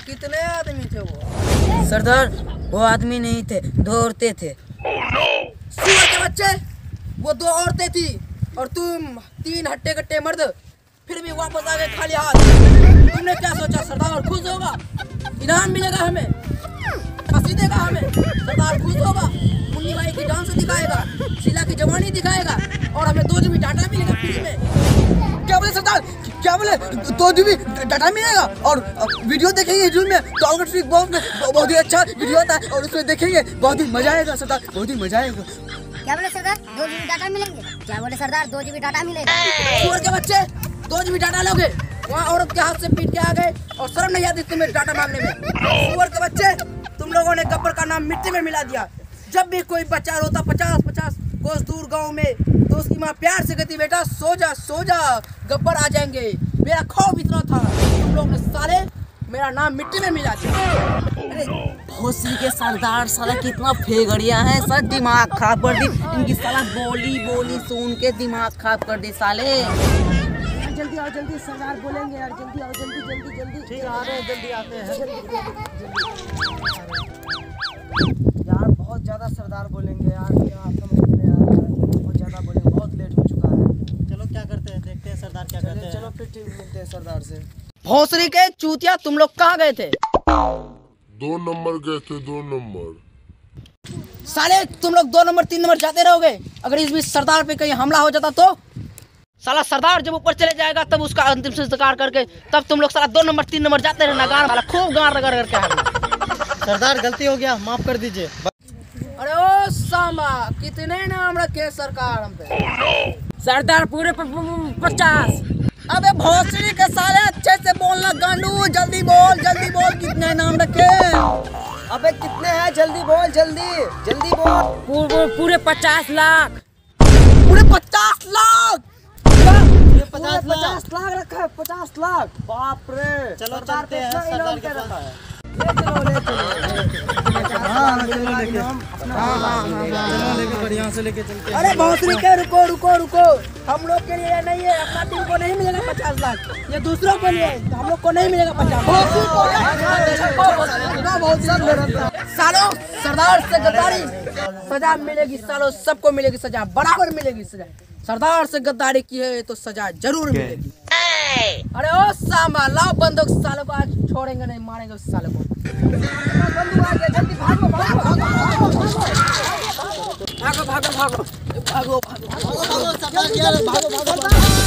कितने आदमी थे वो? सरदार, वो आदमी नहीं थे, दो औरतें थे। सुअर के बच्चे, वो दो औरतें थी और तुम तीन हट्टे कट्टे मर्द, फिर भी वापस आ गए खाली हाथ। तुमने क्या सोचा, सरदार खुश होगा? इनाम मिलेगा हमें फांसी देगा हमें, सरदार खुश होगा? मुन्नी भाई की डांस दिखाएगा। क्या बोले? दो जीबी डाटा मिलेगा और वीडियो देखेंगे जून में तो अगर फ्री बहुत बहुत ही अच्छा वीडियो होता है और उसमें देखेंगे बहुत ही मज़ा आएगा सरदार बहुत ही मज़ा आएगा। क्या बोले सरदार? दो जीबी डाटा मिलेंगे। क्या बोले सरदार? दो जीबी डाटा मिलेगा। सुअर के बच्चे दो जीबी डाटा लोगे वहाँ औरत के हाथ से पीट के आ गए और शर्म नहीं आती तुम्हें डाटा मांगने में। सुअर के बच्चे तुम लोगों ने गब्बर का नाम मिट्टी में मिला दिया। जब भी कोई बच्चा रोता पचास पचास कोस दूर गाँव में। तो उसकी माँ प्यार से कहती बेटा सो जा सो जा गब्बर आ जाएँगे। मेरा खौफ इतना था तुम लोग ने सारे मेरा नाम मिट्टी में मिला दिया। भोसरी के सरदार साला कितना फेगड़िया है सर दिमाग खराब कर दी। इनकी साला बोली बोली सुन के दिमाग खराब कर दी साले। जल्दी आओ जल्दी सरदार बोलेंगे यार जल्दी आओ जल्दी जल्दी जल्दी। ठीक आ रहे हैं जल्दी आते हैं यार बहुत ज़्यादा सरदार बोलेंगे यार क्या आप समझ रहे हैं यार बहुत ज़्यादा बोलेंगे बहुत लेट हो चुका है चलो क्या करते हैं देखते हैं सरदार ठीक मिलते हैं सरदार से भोसरी के चूतिया तुम लोग कहाँ गए थे? दो नंबर गए थे दो नंबर। साले तुम लोग दो नंबर तीन नंबर जाते रहोगे। अगर इस बीच सरदार पे कहीं हमला हो जाता तो? साला सरदार जब ऊपर चले जाएगा तब उसका अंतिम संस्कार करके तब तुम लोग साला दो नंबर तीन नंबर जाते रहना गाड़ वाला खूब गाड़ रगड़ करके सरदार गलती हो गया माफ़ कर दीजिए। अरे ओ सांबा कितने नाम रखे सरकार हम पे? सरदार पूरे पचास। अबे भोसड़ी के साले अच्छे से बोलना गांडू जल्दी बोल जल्दी बोल कितने नाम रखे अबे कितने हैं? जल्दी बोल जल्दी जल्दी बोल। पूरे पूरे पचास लाख। पूरे पचास लाख? पूरे पचास लाख। पचास लाख। रखा है पचास लाख। बाप रे। चलो चलते पे हैं सरदार के पास। रखा है हाँ बढ़िया से लेके चलते अरे भोसड़ी के रुको रुको रुको। हम लोग के लिए नहीं है अपना टीम को नहीं मिलेगा पचास लाख। ये दूसरों के लिए तो हम लोग को नहीं मिलेगा पचास सालों सरदार से गद्दारी। सजा मिलेगी सालों सबको मिलेगी सजा बराबर मिलेगी सजा। सरदार से गद्दारी की है तो सजा ज़रूर मिलेगी। अरे ओ सांबा लाओ बंदूक सालों को आज छोड़ेंगे नहीं मारेंगे उस सालों को बंदूक आ गया जल्दी भागो भागो भागो भागो भागो भागो भागो। भागो भागो